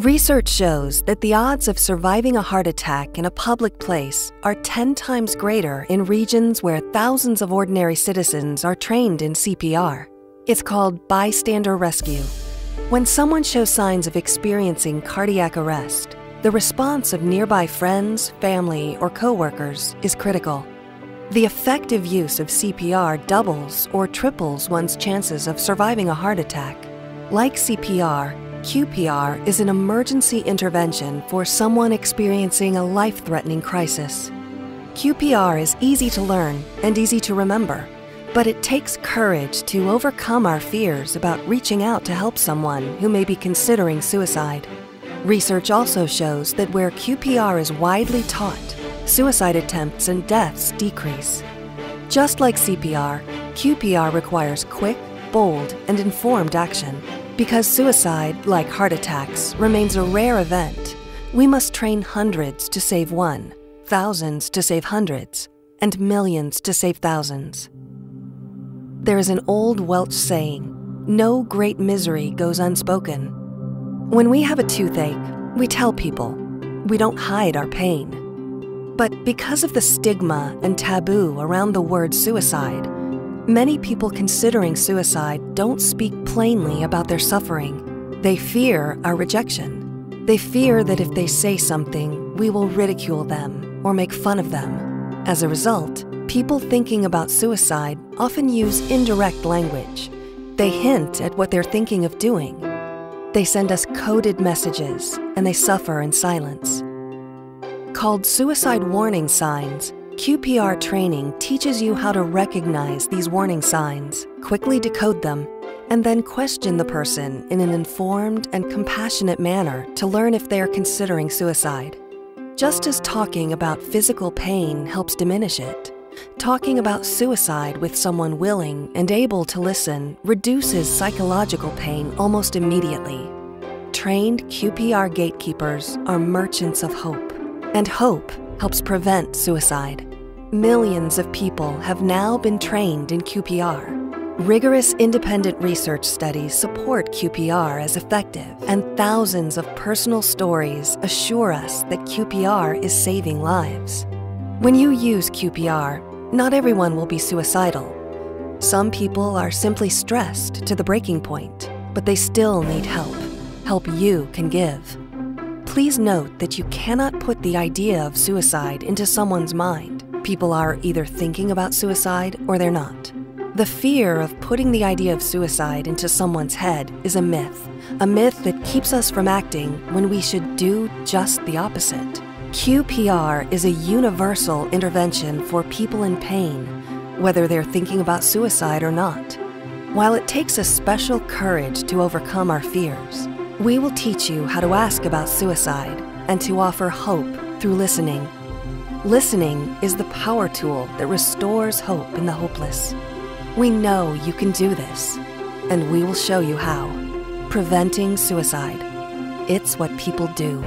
Research shows that the odds of surviving a heart attack in a public place are 10 times greater in regions where thousands of ordinary citizens are trained in CPR. It's called bystander rescue. When someone shows signs of experiencing cardiac arrest, the response of nearby friends, family, or coworkers is critical. The effective use of CPR doubles or triples one's chances of surviving a heart attack. Like CPR, QPR is an emergency intervention for someone experiencing a life threatening crisis. QPR is easy to learn and easy to remember, but it takes courage to overcome our fears about reaching out to help someone who may be considering suicide. Research also shows that where QPR is widely taught, suicide attempts and deaths decrease. Just like CPR, QPR requires quick, bold, and informed action. Because suicide, like heart attacks, remains a rare event, we must train hundreds to save one, thousands to save hundreds, and millions to save thousands. There is an old Welsh saying no great misery goes unspoken. When we have a toothache, we tell people, we don't hide our pain. But because of the stigma and taboo around the word suicide, Many people considering suicide don't speak plainly about their suffering. They fear our rejection. They fear that if they say something, we will ridicule them or make fun of them. As a result, people thinking about suicide often use indirect language. They hint at what they're thinking of doing. They send us coded messages and they suffer in silence. Called suicide warning signs, QPR training teaches you how to recognize these warning signs, quickly decode them, and then question the person in an informed and compassionate manner to learn if they are considering suicide. Just as talking about physical pain helps diminish it, talking about suicide with someone willing and able to listen reduces psychological pain almost immediately. Trained QPR gatekeepers are merchants of hope, and hope helps prevent suicide. Millions of people have now been trained in QPR. Rigorous independent research studies support QPR as effective, and thousands of personal stories assure us that QPR is saving lives. When you use QPR, not everyone will be suicidal. Some people are simply stressed to the breaking point, but they still need help. Help you can give. Please note that you cannot put the idea of suicide into someone's mind. People are either thinking about suicide or they're not. The fear of putting the idea of suicide into someone's head is a myth, a myth that keeps us from acting when we should do just the opposite. QPR is a universal intervention for people in pain, whether they're thinking about suicide or not. While it takes a special courage to overcome our fears, we will teach you how to ask about suicide and to offer hope through listening Listening is the power tool that restores hope in the hopeless. We know you can do this, and we will show you how. Preventing suicide. It's what people do.